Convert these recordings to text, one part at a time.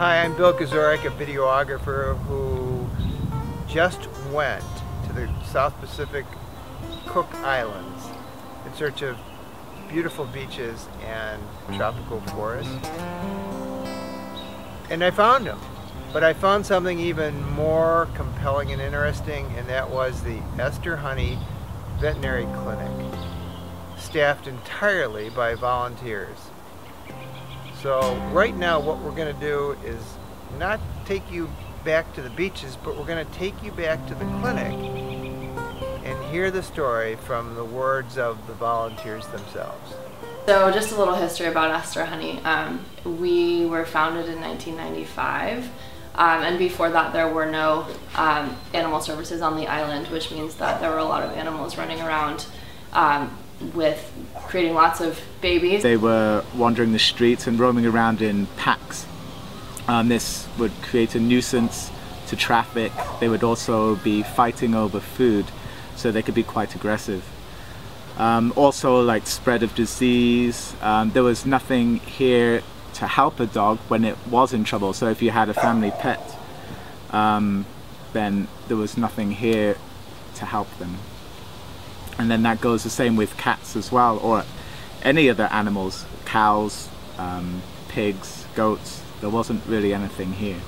Hi, I'm Bill Kizorek, a videographer who just went to the South Pacific Cook Islands in search of beautiful beaches and tropical forests. And I found them. But I found something even more compelling and interesting, and that was the Esther Honey Veterinary Clinic, staffed entirely by volunteers. So right now what we're going to do is not take you back to the beaches, but we're going to take you back to the clinic and hear the story from the words of the volunteers themselves. So just a little history about Esther Honey. Um, we were founded in 1995 um, and before that there were no um, animal services on the island which means that there were a lot of animals running around um, with creating lots of babies. They were wandering the streets and roaming around in packs. Um, this would create a nuisance to traffic. They would also be fighting over food so they could be quite aggressive. Um, also like spread of disease. Um, there was nothing here to help a dog when it was in trouble. So if you had a family pet, um, then there was nothing here to help them. And then that goes the same with cats as well, or any other animals, cows, um, pigs, goats. There wasn't really anything here.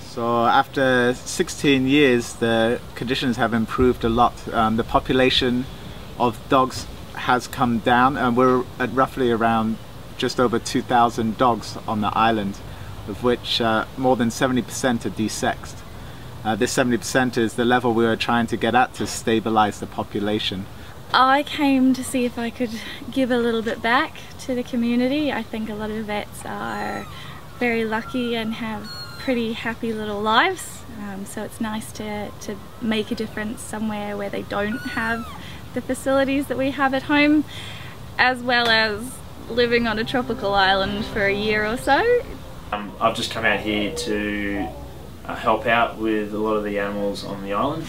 So after 16 years, the conditions have improved a lot. Um, the population of dogs has come down and we're at roughly around just over 2,000 dogs on the island, of which uh, more than 70% are desexed. Uh, this 70% is the level we were trying to get at to stabilize the population. I came to see if I could give a little bit back to the community. I think a lot of vets are very lucky and have pretty happy little lives. Um, so it's nice to, to make a difference somewhere where they don't have the facilities that we have at home, as well as living on a tropical island for a year or so. Um, I've just come out here to uh, help out with a lot of the animals on the island.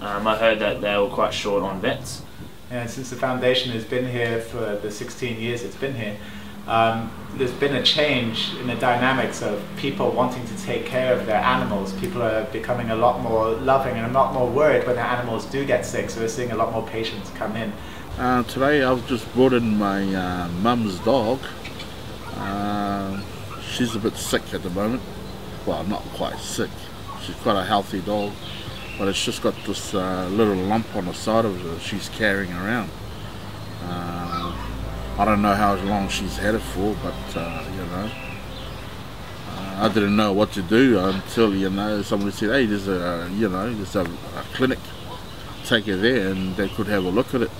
Um, I heard that they were quite short on vets. Yeah, since the foundation has been here for the 16 years it's been here, um, there's been a change in the dynamics of people wanting to take care of their animals. People are becoming a lot more loving and a lot more worried when their animals do get sick, so we're seeing a lot more patients come in. Uh, today I've just brought in my uh, mum's dog. Uh, she's a bit sick at the moment. Well, not quite sick. She's quite a healthy dog, but it's just got this uh, little lump on the side of her she's carrying around. Uh, I don't know how long she's had it for, but uh, you know, I didn't know what to do until you know somebody said, "Hey, there's a you know there's a, a clinic. Take her there, and they could have a look at it."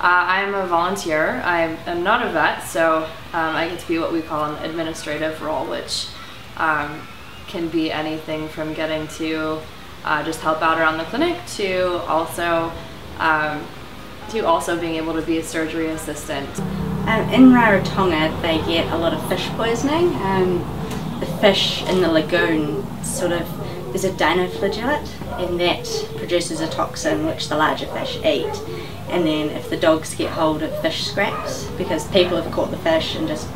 Uh, I'm a volunteer. I am not a vet, so um, I get to be what we call an administrative role, which um, can be anything from getting to uh, just help out around the clinic to also um, to also being able to be a surgery assistant. Um, in Rarotonga, they get a lot of fish poisoning. Um, the fish in the lagoon sort of there's a dinoflagellate, and that produces a toxin which the larger fish eat and then if the dogs get hold of fish scraps because people have caught the fish and just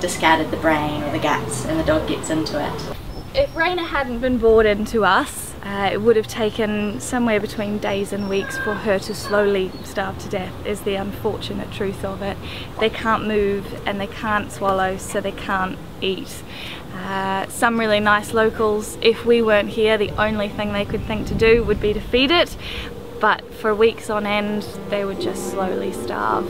discarded the brain or the guts and the dog gets into it. If Raina hadn't been brought into us, uh, it would have taken somewhere between days and weeks for her to slowly starve to death is the unfortunate truth of it. They can't move and they can't swallow so they can't eat. Uh, some really nice locals, if we weren't here, the only thing they could think to do would be to feed it but for weeks on end they would just slowly starve.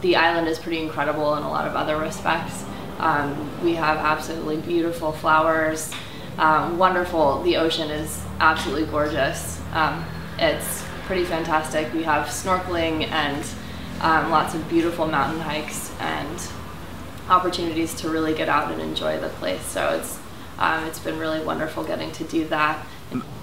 The island is pretty incredible in a lot of other respects. Um, we have absolutely beautiful flowers, um, wonderful, the ocean is absolutely gorgeous. Um, it's pretty fantastic. We have snorkeling and um, lots of beautiful mountain hikes and opportunities to really get out and enjoy the place. So it's, um, it's been really wonderful getting to do that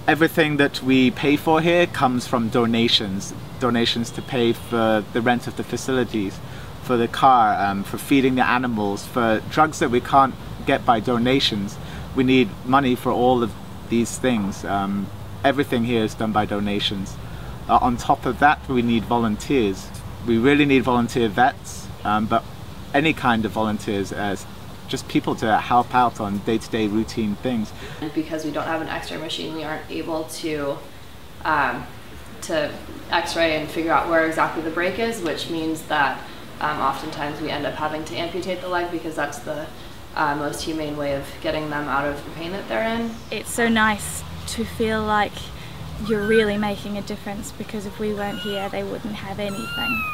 everything that we pay for here comes from donations. Donations to pay for the rent of the facilities, for the car, um, for feeding the animals, for drugs that we can't get by donations. We need money for all of these things. Um, everything here is done by donations. Uh, on top of that, we need volunteers. We really need volunteer vets, um, but any kind of volunteers as just people to help out on day-to-day routine things. And because we don't have an X-ray machine, we aren't able to um, to X-ray and figure out where exactly the break is, which means that um, oftentimes we end up having to amputate the leg because that's the uh, most humane way of getting them out of the pain that they're in. It's so nice to feel like you're really making a difference because if we weren't here, they wouldn't have anything.